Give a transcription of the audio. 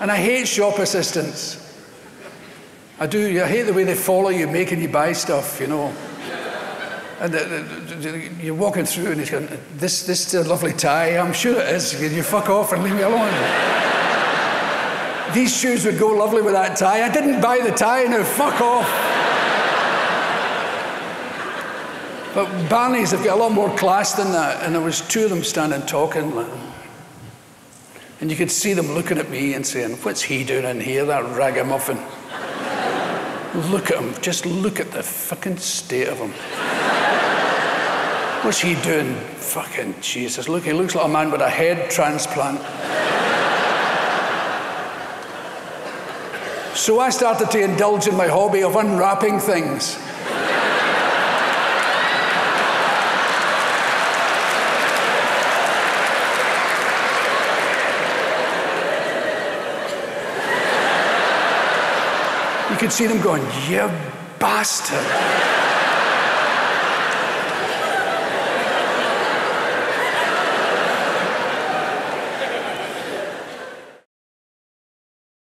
And I hate shop assistants. I do. I hate the way they follow you, making you buy stuff, you know. And you're walking through and he's going, this, this is a lovely tie. I'm sure it is. You fuck off and leave me alone. These shoes would go lovely with that tie. I didn't buy the tie, now fuck off. but Barney's have got a lot more class than that. And there was two of them standing talking. And you could see them looking at me and saying, what's he doing in here, that ragamuffin? look at him. Just look at the fucking state of him. What's he doing? Fucking Jesus. Look, he looks like a man with a head transplant. so I started to indulge in my hobby of unwrapping things. You could see them going, You bastard.